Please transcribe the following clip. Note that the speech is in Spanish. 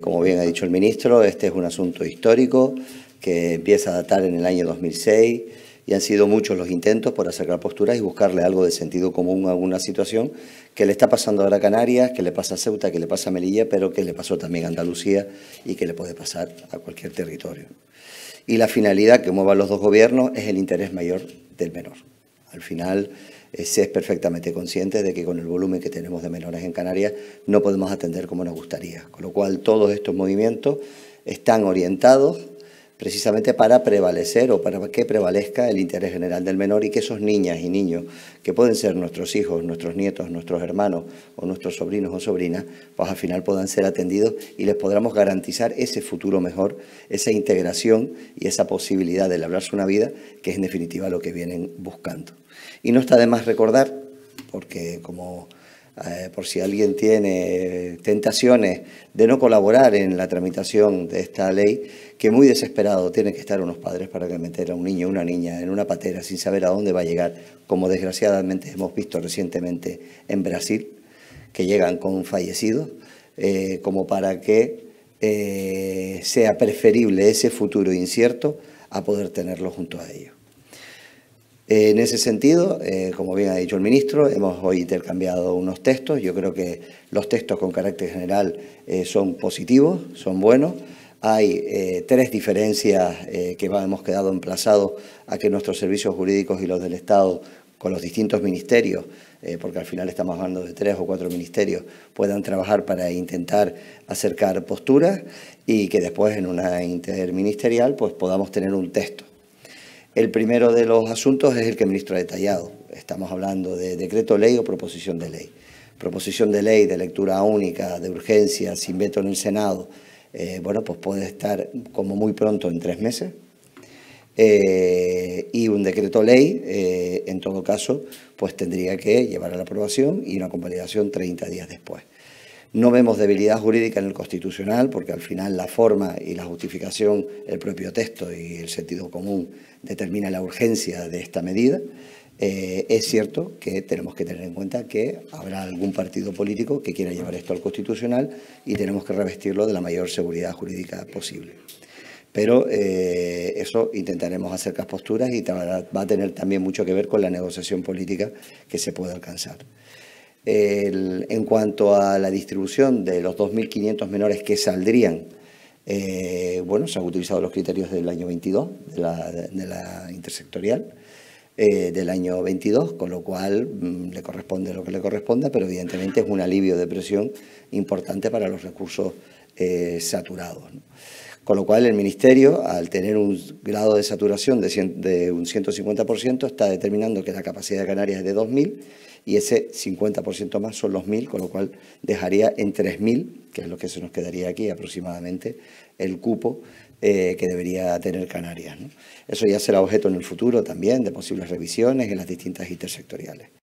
Como bien ha dicho el ministro, este es un asunto histórico que empieza a datar en el año 2006 y han sido muchos los intentos por acercar posturas y buscarle algo de sentido común a alguna situación que le está pasando ahora a Canarias, que le pasa a Ceuta, que le pasa a Melilla, pero que le pasó también a Andalucía y que le puede pasar a cualquier territorio. Y la finalidad que muevan los dos gobiernos es el interés mayor del menor. Al final, eh, se es perfectamente consciente de que con el volumen que tenemos de menores en Canarias no podemos atender como nos gustaría. Con lo cual, todos estos movimientos están orientados precisamente para prevalecer o para que prevalezca el interés general del menor y que esos niñas y niños, que pueden ser nuestros hijos, nuestros nietos, nuestros hermanos o nuestros sobrinos o sobrinas, pues al final puedan ser atendidos y les podamos garantizar ese futuro mejor, esa integración y esa posibilidad de labrarse una vida, que es en definitiva lo que vienen buscando. Y no está de más recordar, porque como eh, por si alguien tiene tentaciones de no colaborar en la tramitación de esta ley, que muy desesperado tienen que estar unos padres para que meter a un niño o una niña en una patera sin saber a dónde va a llegar, como desgraciadamente hemos visto recientemente en Brasil, que llegan con fallecidos, eh, como para que eh, sea preferible ese futuro incierto a poder tenerlo junto a ellos. En ese sentido, eh, como bien ha dicho el ministro, hemos hoy intercambiado unos textos. Yo creo que los textos con carácter general eh, son positivos, son buenos. Hay eh, tres diferencias que hemos quedado emplazados a que nuestros servicios jurídicos y los del Estado, con los distintos ministerios, porque al final estamos hablando de tres o cuatro ministerios, puedan trabajar para intentar acercar posturas y que después en una interministerial pues podamos tener un texto. El primero de los asuntos es el que el ministro ha detallado. Estamos hablando de decreto ley o proposición de ley. Proposición de ley de lectura única, de urgencia, sin veto en el Senado, eh, bueno, pues puede estar como muy pronto en tres meses. Eh, y un decreto ley, eh, en todo caso, pues tendría que llevar a la aprobación y una convalidación 30 días después. No vemos debilidad jurídica en el constitucional porque al final la forma y la justificación, el propio texto y el sentido común determina la urgencia de esta medida. Eh, es cierto que tenemos que tener en cuenta que habrá algún partido político que quiera llevar esto al constitucional y tenemos que revestirlo de la mayor seguridad jurídica posible. Pero eh, eso intentaremos acercar posturas y va a tener también mucho que ver con la negociación política que se puede alcanzar en cuanto a la distribución de los 2.500 menores que saldrían, eh, bueno, se han utilizado los criterios del año 22, de la, intersectorial, eh, del año 22, con lo cual mm, le corresponde lo que le corresponda, pero evidentemente es un alivio de presión importante para los recursos eh, saturados. Con lo cual el Ministerio, al tener un grado de saturación de, un 150%, está determinando que la capacidad de Canarias es de 2.000 y ese 50% más son los 1.000, con lo cual dejaría en 3.000, que es lo que se nos quedaría aquí aproximadamente, el cupo eh, que debería tener Canarias. Eso ya será objeto en el futuro también de posibles revisiones en las distintas intersectoriales.